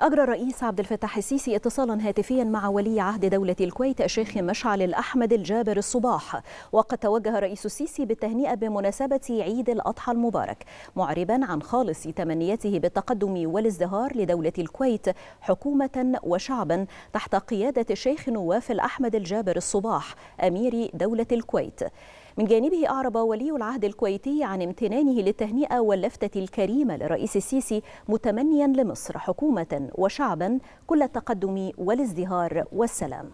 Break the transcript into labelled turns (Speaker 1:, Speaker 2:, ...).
Speaker 1: أجرى الرئيس عبد الفتاح السيسي اتصالا هاتفيا مع ولي عهد دولة الكويت الشيخ مشعل الأحمد الجابر الصباح. وقد توجه الرئيس السيسي بالتهنئة بمناسبة عيد الأضحى المبارك معربا عن خالص تمنياته بالتقدم والازدهار لدولة الكويت حكومة وشعبا تحت قيادة الشيخ نواف الأحمد الجابر الصباح أمير دولة الكويت. من جانبه أعرب ولي العهد الكويتي عن امتنانه للتهنئة واللفتة الكريمة للرئيس السيسي متمنيا لمصر حكومة وشعبا كل التقدم والازدهار والسلام.